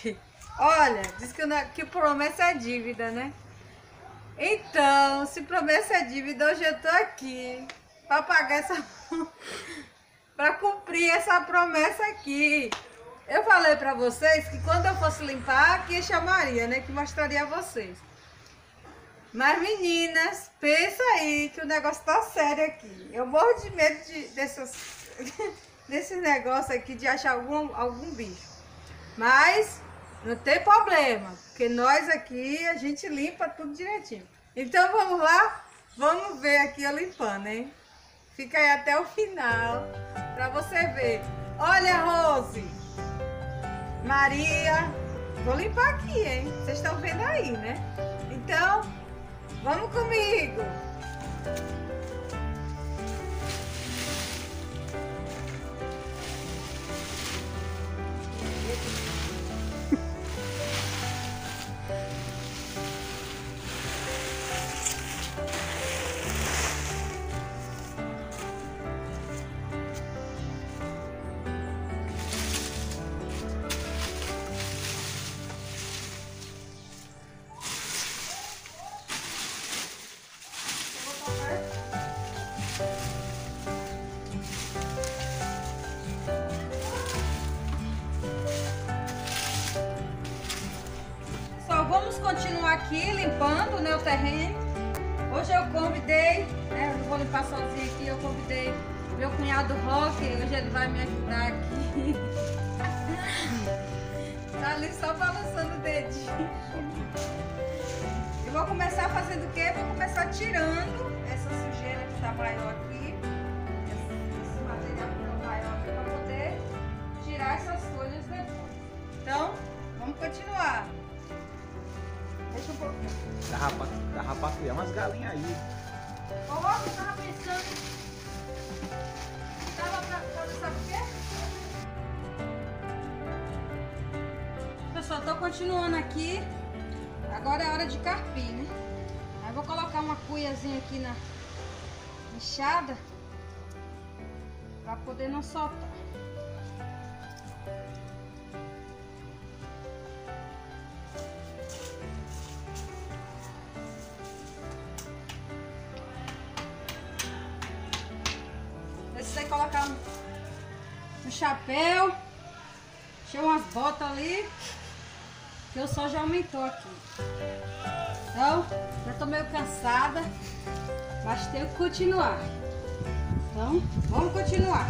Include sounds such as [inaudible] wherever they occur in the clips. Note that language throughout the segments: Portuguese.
gente, olha, diz que, que promessa é dívida, né? Então, se promessa é dívida, hoje eu tô aqui para pagar essa. [laughs] para cumprir essa promessa aqui. Eu falei para vocês que quando eu fosse limpar, aqui eu chamaria, né? Que mostraria a vocês. Mas meninas, pensa aí que o negócio tá sério aqui. Eu morro de medo de, dessas, [laughs] desse negócio aqui de achar algum, algum bicho. Mas não tem problema, porque nós aqui a gente limpa tudo direitinho. Então vamos lá? Vamos ver aqui eu limpando, hein? Fica aí até o final para você ver. Olha, Rose, Maria, vou limpar aqui, hein? Vocês estão vendo aí, né? Então, vamos comigo. Continuar aqui limpando né, o terreno. Hoje eu convidei, né, não vou limpar sozinha aqui, eu convidei meu cunhado Rock, hoje ele vai me ajudar aqui. [laughs] tá ali só balançando o dedinho. Eu vou começar fazendo o quê? Vou começar tirando essa sujeira que tá maior aqui. Esse material que tá maior aqui para poder tirar essas Dava pra, dava pra criar umas galinhas aí. Ô, eu tava pensando. Pra fazer sabe o quê? Pessoal, tô continuando aqui. Agora é hora de carpir, né? Aí vou colocar uma cuiazinha aqui na enxada pra poder não soltar. Chapéu, tinha umas botas ali, que o sol já aumentou aqui. Então, já tô meio cansada, mas tenho que continuar. Então, vamos continuar.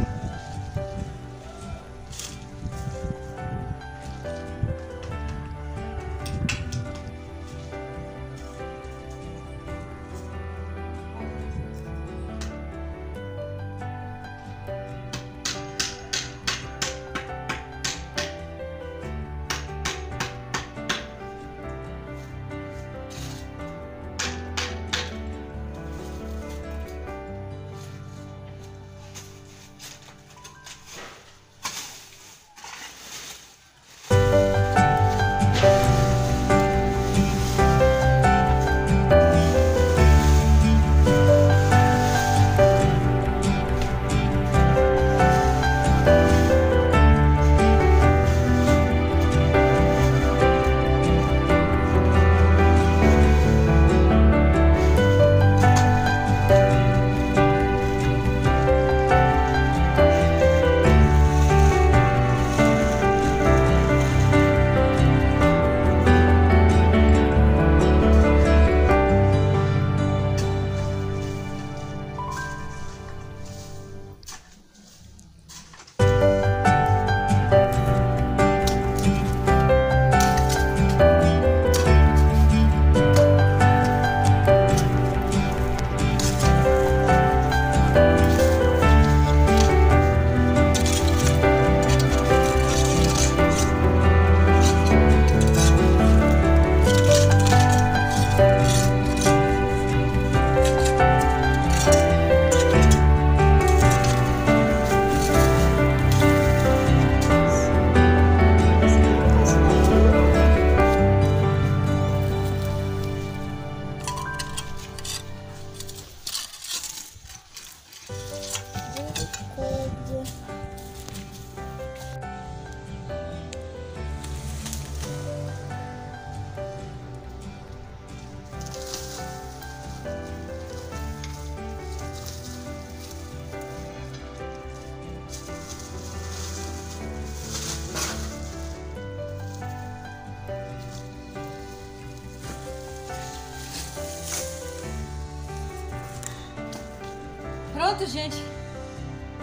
Pronto, gente.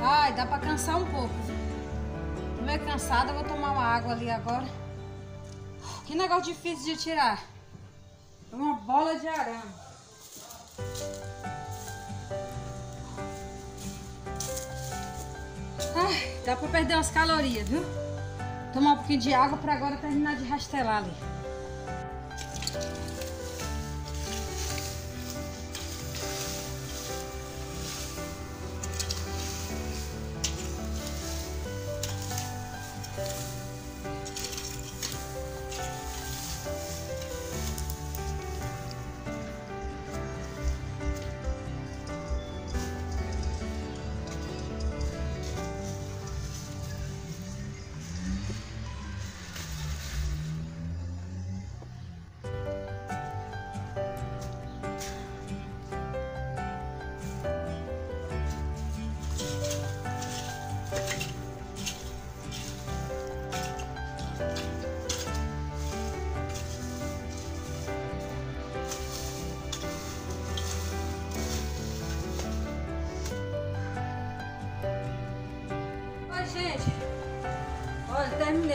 Ai, dá pra cansar um pouco. Tô meio cansada, vou tomar uma água ali agora. Que negócio difícil de tirar. É uma bola de arame. Ai, dá pra perder umas calorias, viu? Tomar um pouquinho de água pra agora terminar de rastelar ali.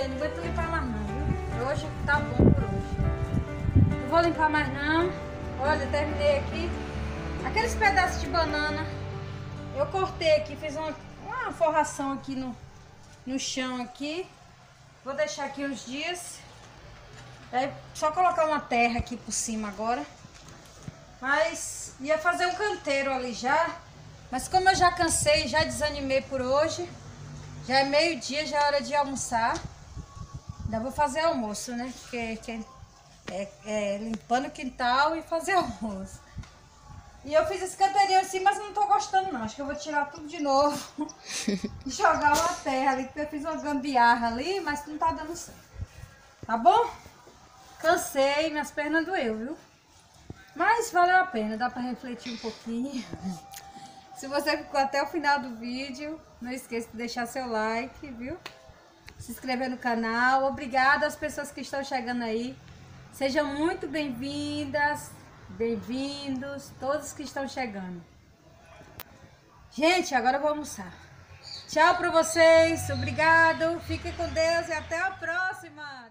Não aguento limpar mais não, viu? Hoje tá bom por hoje. Não vou limpar mais não. Olha, terminei aqui. Aqueles pedaços de banana. Eu cortei aqui, fiz uma, uma forração aqui no, no chão aqui. Vou deixar aqui uns dias. Aí só colocar uma terra aqui por cima agora. Mas ia fazer um canteiro ali já. Mas como eu já cansei, já desanimei por hoje. Já é meio-dia, já é hora de almoçar. Ainda vou fazer almoço, né? Porque que é, é limpando o quintal e fazer [laughs] almoço. E eu fiz esse canteirinho assim, mas não tô gostando não. Acho que eu vou tirar tudo de novo. [laughs] e jogar uma terra ali, porque eu fiz uma gambiarra ali, mas não tá dando certo. Tá bom? Cansei, minhas pernas doeu, viu? Mas valeu a pena, dá pra refletir um pouquinho. [laughs] Se você ficou até o final do vídeo, não esqueça de deixar seu like, viu? Se inscrever no canal. Obrigada às pessoas que estão chegando aí. Sejam muito bem-vindas, bem-vindos, todos que estão chegando. Gente, agora eu vou almoçar. Tchau pra vocês, obrigado, fiquem com Deus e até a próxima.